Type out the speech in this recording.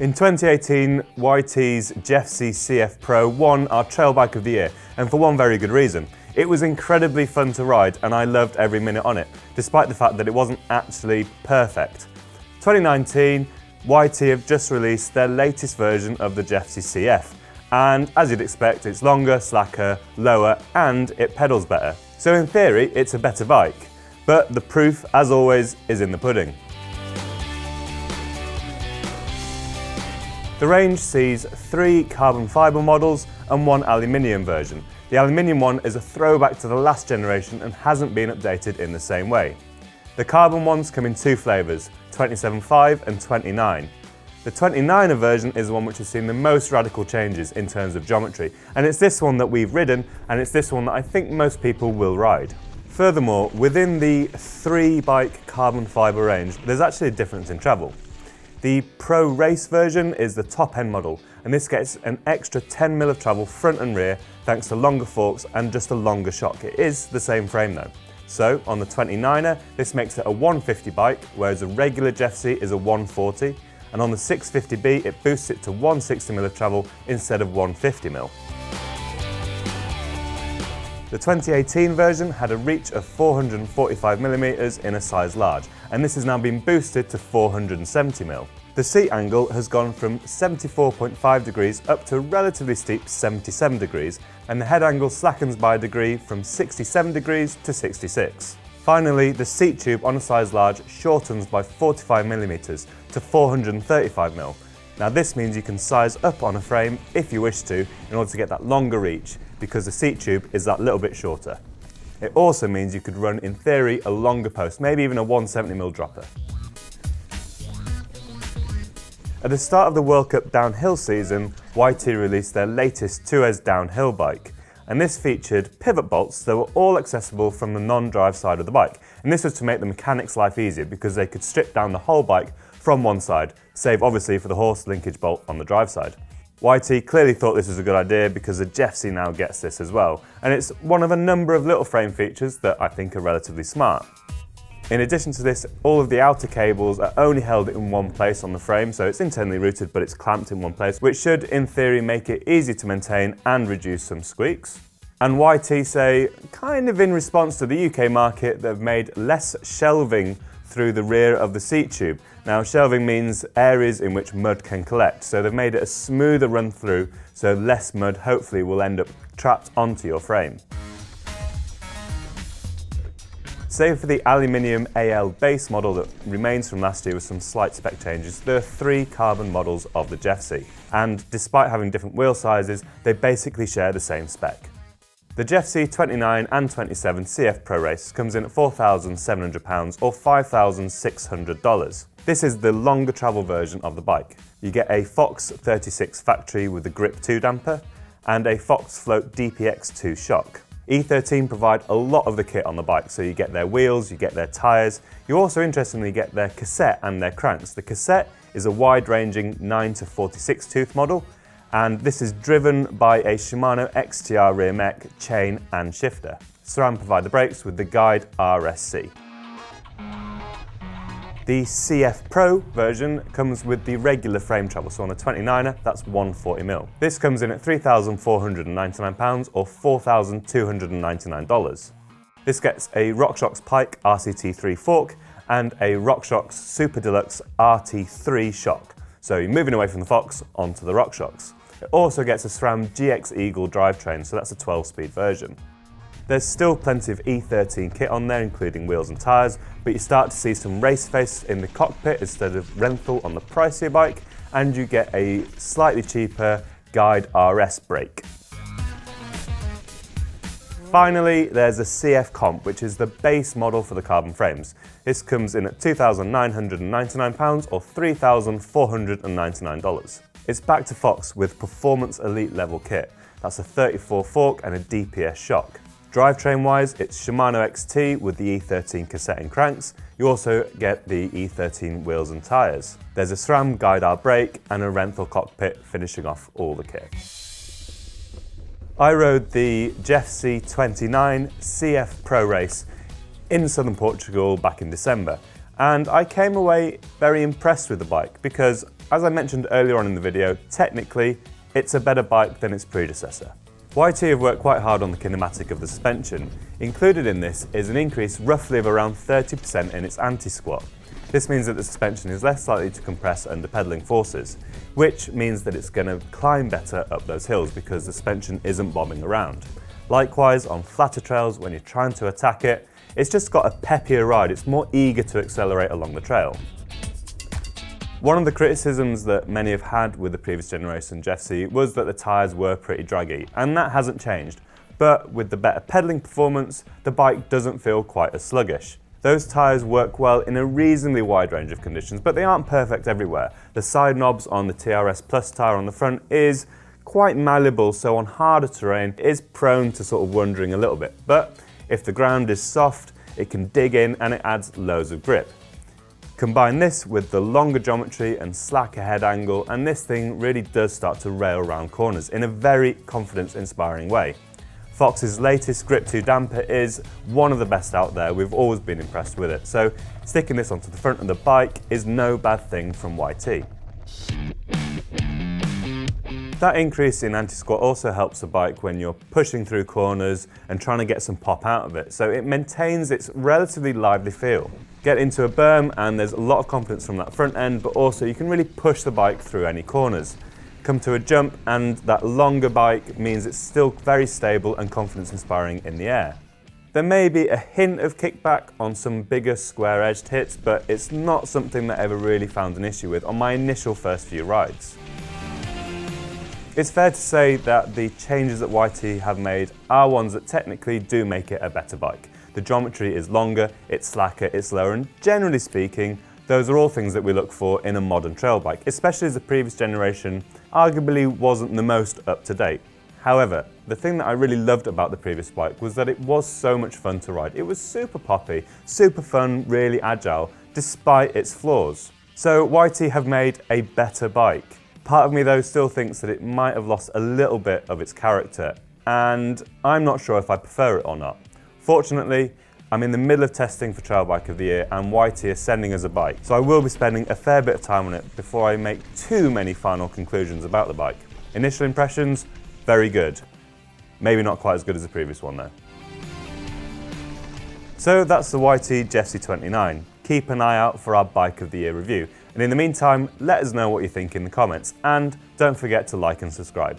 In 2018, YT's Jeffsy CF Pro won our trail bike of the year, and for one very good reason. It was incredibly fun to ride, and I loved every minute on it, despite the fact that it wasn't actually perfect. 2019, YT have just released their latest version of the Jeffsy CF, and as you'd expect, it's longer, slacker, lower, and it pedals better. So in theory, it's a better bike. But the proof, as always, is in the pudding. The range sees three carbon fibre models and one aluminium version. The aluminium one is a throwback to the last generation and hasn't been updated in the same way. The carbon ones come in two flavours, 27.5 and 29. The 29er version is the one which has seen the most radical changes in terms of geometry, and it's this one that we've ridden, and it's this one that I think most people will ride. Furthermore, within the three bike carbon fibre range, there's actually a difference in travel. The Pro Race version is the top end model and this gets an extra 10 mil of travel front and rear thanks to longer forks and just a longer shock. It is the same frame though. So on the 29er, this makes it a 150 bike, whereas a regular Jeffsy is a 140, and on the 650B, it boosts it to 160 mil of travel instead of 150 mil. The 2018 version had a reach of 445mm in a size large, and this has now been boosted to 470mm. The seat angle has gone from 74.5 degrees up to relatively steep 77 degrees, and the head angle slackens by a degree from 67 degrees to 66. Finally, the seat tube on a size large shortens by 45mm to 435mm, now this means you can size up on a frame if you wish to in order to get that longer reach because the seat tube is that little bit shorter. It also means you could run in theory a longer post, maybe even a 170mm dropper. At the start of the World Cup downhill season, YT released their latest Tues downhill bike and this featured pivot bolts that were all accessible from the non-drive side of the bike. And this was to make the mechanics' life easier because they could strip down the whole bike from one side, save obviously for the Horst linkage bolt on the drive side. YT clearly thought this was a good idea because the Jeffsy now gets this as well, and it's one of a number of little frame features that I think are relatively smart. In addition to this, all of the outer cables are only held in one place on the frame, so it's internally routed but it's clamped in one place, which should in theory make it easy to maintain and reduce some squeaks. And YT say, kind of in response to the UK market, they've made less shelving through the rear of the seat tube. Now shelving means areas in which mud can collect, so they've made it a smoother run through so less mud hopefully will end up trapped onto your frame. Save for the aluminium AL base model that remains from last year with some slight spec changes, there are three carbon models of the Jeffsy, and despite having different wheel sizes, they basically share the same spec. The Jeffsy 29 and 27 CF Pro Race comes in at £4,700 or $5,600. This is the longer travel version of the bike. You get a Fox 36 factory with the Grip 2 damper and a Fox Float DPX2 shock. E13 provide a lot of the kit on the bike, so you get their wheels, you get their tyres, you also interestingly get their cassette and their cranks. The cassette is a wide-ranging 9 to 46 tooth model, and this is driven by a Shimano XTR rear mech, chain and shifter. SRAM provide the brakes with the Guide RSC. The CF Pro version comes with the regular frame travel, so on a 29er, that's 140mm. This comes in at £3,499 or $4,299. This gets a RockShox Pike RCT3 fork and a RockShox Super Deluxe RT3 shock. So you're moving away from the Fox onto the RockShox. It also gets a SRAM GX Eagle drivetrain, so that's a 12-speed version. There's still plenty of E13 kit on there, including wheels and tyres, but you start to see some race face in the cockpit instead of Renthal on the pricier bike, and you get a slightly cheaper Guide RS brake. Finally, there's a CF Comp, which is the base model for the carbon frames. This comes in at £2,999 or $3,499. It's back to Fox with Performance Elite level kit. That's a 34 fork and a DPS shock. Drivetrain wise, it's Shimano XT with the E13 cassette and cranks. You also get the E13 wheels and tyres. There's a SRAM Guide brake and a Renthal cockpit finishing off all the kit. I rode the Jeffsy 29 CF Pro Race in southern Portugal back in December and I came away very impressed with the bike because, as I mentioned earlier on in the video, technically it's a better bike than its predecessor. YT have worked quite hard on the kinematic of the suspension. Included in this is an increase roughly of around 30% in its anti-squat. This means that the suspension is less likely to compress under pedalling forces, which means that it's going to climb better up those hills because the suspension isn't bobbing around. Likewise, on flatter trails, when you're trying to attack it, it's just got a peppier ride, it's more eager to accelerate along the trail. One of the criticisms that many have had with the previous generation Jeffsy was that the tyres were pretty draggy, and that hasn't changed. But with the better pedalling performance, the bike doesn't feel quite as sluggish. Those tyres work well in a reasonably wide range of conditions, but they aren't perfect everywhere. The side knobs on the TRS Plus tyre on the front is quite malleable, so on harder terrain it is prone to sort of wandering a little bit. But if the ground is soft, it can dig in and it adds loads of grip. Combine this with the longer geometry and slacker head angle and this thing really does start to rail around corners in a very confidence-inspiring way. Fox's latest Grip 2 damper is one of the best out there, we've always been impressed with it, so sticking this onto the front of the bike is no bad thing from YT. That increase in anti-squat also helps the bike when you're pushing through corners and trying to get some pop out of it, so it maintains its relatively lively feel. Get into a berm and there's a lot of confidence from that front end, but also you can really push the bike through any corners. Come to a jump and that longer bike means it's still very stable and confidence inspiring in the air. There may be a hint of kickback on some bigger square edged hits, but it's not something that I ever really found an issue with on my initial first few rides. It's fair to say that the changes that YT have made are ones that technically do make it a better bike. The geometry is longer, it's slacker, it's lower, and generally speaking, those are all things that we look for in a modern trail bike, especially as the previous generation arguably wasn't the most up to date. However, the thing that I really loved about the previous bike was that it was so much fun to ride. It was super poppy, super fun, really agile, despite its flaws. So YT have made a better bike. Part of me though still thinks that it might have lost a little bit of its character, and I'm not sure if I prefer it or not. Fortunately, I'm in the middle of testing for Trail Bike of the Year and YT is sending us a bike, so I will be spending a fair bit of time on it before I make too many final conclusions about the bike. Initial impressions, very good. Maybe not quite as good as the previous one though. So that's the YT Jeffsy 29. Keep an eye out for our Bike of the Year review. And in the meantime, let us know what you think in the comments and don't forget to like and subscribe.